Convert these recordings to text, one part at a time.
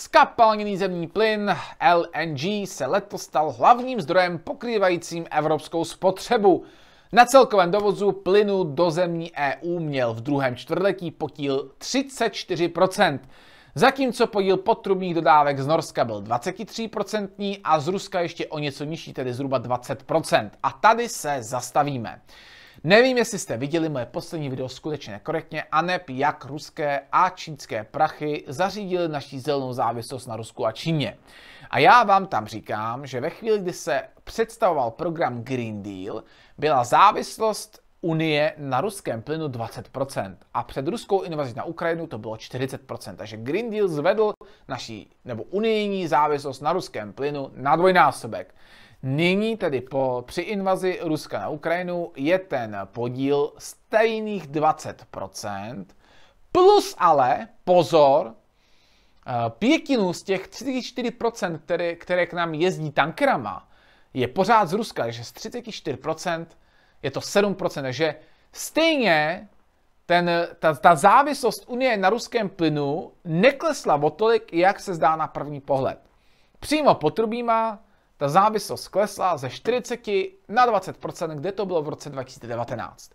Skapalněný zemní plyn LNG se letos stal hlavním zdrojem pokrývajícím evropskou spotřebu. Na celkovém dovozu plynu do zemí EU měl v druhém čtvrtletí podíl 34%, zatímco podíl potrubních dodávek z Norska byl 23% a z Ruska ještě o něco nižší, tedy zhruba 20%. A tady se zastavíme. Nevím, jestli jste viděli moje poslední video skutečně nekorektně, aneb jak ruské a čínské prachy zařídili naší zelenou závislost na Rusku a Číně. A já vám tam říkám, že ve chvíli, kdy se představoval program Green Deal, byla závislost Unie na ruském plynu 20% a před ruskou invazí na Ukrajinu to bylo 40%. Takže Green Deal zvedl naší nebo unijní závislost na ruském plynu na dvojnásobek. Nyní tedy po, při invazi Ruska na Ukrajinu je ten podíl stejných 20%, plus ale, pozor, eh, pětinu z těch 34%, které, které k nám jezdí tankerama, je pořád z Ruska, takže z 34% je to 7%, takže stejně ten, ta, ta závislost Unie na ruském plynu neklesla o tolik, jak se zdá na první pohled. Přímo potrubíma ta závislost klesla ze 40 na 20%, kde to bylo v roce 2019.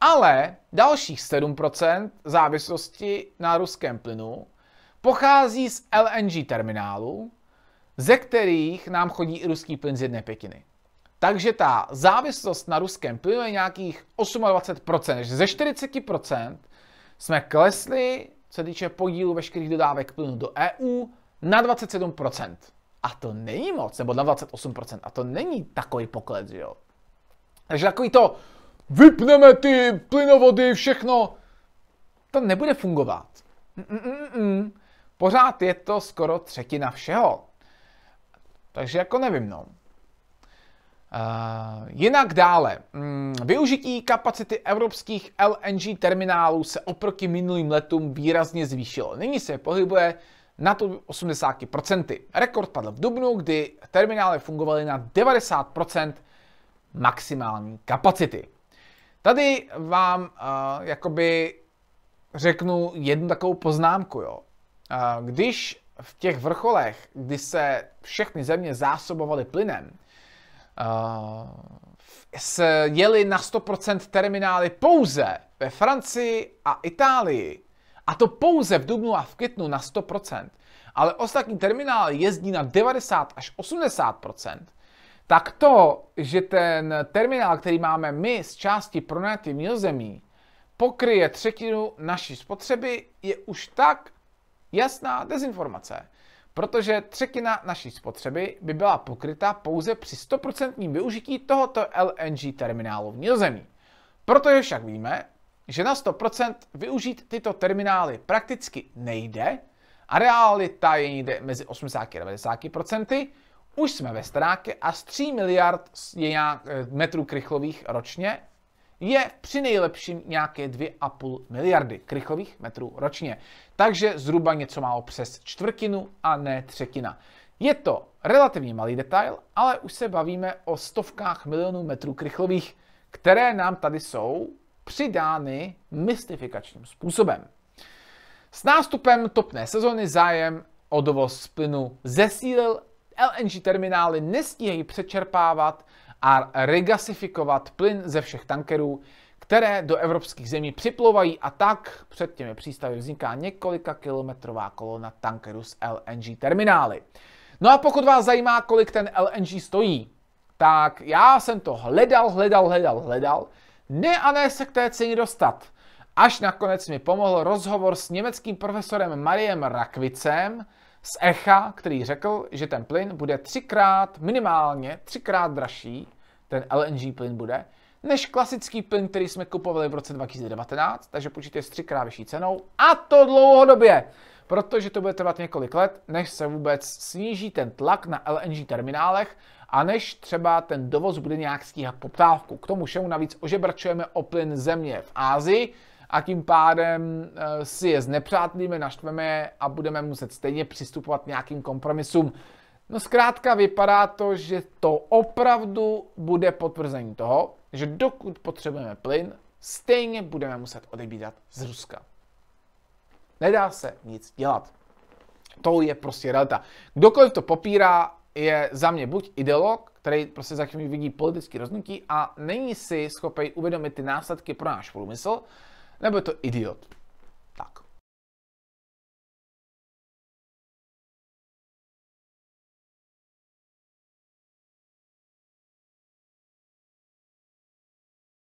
Ale dalších 7% závislosti na ruském plynu pochází z LNG terminálu, ze kterých nám chodí i ruský plyn z jedné pětiny. Takže ta závislost na ruském plynu je nějakých 28%, takže ze 40% jsme klesli, co se týče podílu veškerých dodávek plynu do EU, na 27%. A to není moc, nebo na 28%. A to není takový pokles, jo. Takže takový to, vypneme ty plynovody, všechno, to nebude fungovat. Mm-mm-mm. Pořád je to skoro třetina všeho. Takže jako nevím, no. Uh, jinak dále. Mm, využití kapacity evropských LNG terminálů se oproti minulým letům výrazně zvýšilo. Nyní se pohybuje na to 80%. Rekord padl v Dubnu, kdy terminály fungovaly na 90% maximální kapacity. Tady vám uh, jakoby řeknu jednu takovou poznámku. Jo. Uh, když v těch vrcholech, kdy se všechny země zásobovaly plynem, uh, se jeli na 100% terminály pouze ve Francii a Itálii, a to pouze v dubnu a v květnu na 100%, ale ostatní terminály jezdí na 90 až 80%, tak to, že ten terminál, který máme my z části pronajaty v Nizozemí, pokryje třetinu naší spotřeby, je už tak jasná dezinformace. Protože třetina naší spotřeby by byla pokryta pouze při 100% využití tohoto LNG terminálu v Nizozemí. Protože však víme, že na 100% využít tyto terminály prakticky nejde a realita je někde mezi 80 a 90%, už jsme ve stráně a z 3 miliard je nějak, eh, metrů krychlových ročně je při nejlepším nějaké 2,5 miliardy krychlových metrů ročně. Takže zhruba něco málo přes čtvrtinu a ne třetina. Je to relativně malý detail, ale už se bavíme o stovkách milionů metrů krychlových, které nám tady jsou přidány mystifikačním způsobem. S nástupem topné sezony zájem o dovoz plynu zesílil, LNG terminály nestíhají přečerpávat a regasifikovat plyn ze všech tankerů, které do evropských zemí připlouvají a tak před těmi přístavy vzniká několika kilometrová kolona tankerů s LNG terminály. No a pokud vás zajímá, kolik ten LNG stojí, tak já jsem to hledal, hledal, hledal, hledal ne a ne se k té ceně dostat. Až nakonec mi pomohl rozhovor s německým profesorem Mariem Rakvicem z ECHA, který řekl, že ten plyn bude třikrát, minimálně třikrát dražší, ten LNG plyn bude, než klasický plyn, který jsme kupovali v roce 2019, takže počítej s třikrát vyšší cenou a to dlouhodobě, protože to bude trvat několik let, než se vůbec sníží ten tlak na LNG terminálech a než třeba ten dovoz bude nějak stíhat poptávku. K tomu všemu navíc ožebračujeme o plyn země v Ázii a tím pádem eh, si je znepřátelíme, naštveme a budeme muset stejně přistupovat k nějakým kompromisům. No zkrátka vypadá to, že to opravdu bude potvrzení toho, že dokud potřebujeme plyn, stejně budeme muset odebírat z Ruska. Nedá se nic dělat. To je prostě realita. Kdokoliv to popírá, je za mě buď ideolog, který prostě za chvíli vidí politický roznutí a není si schopen uvědomit ty následky pro náš průmysl, nebo je to idiot.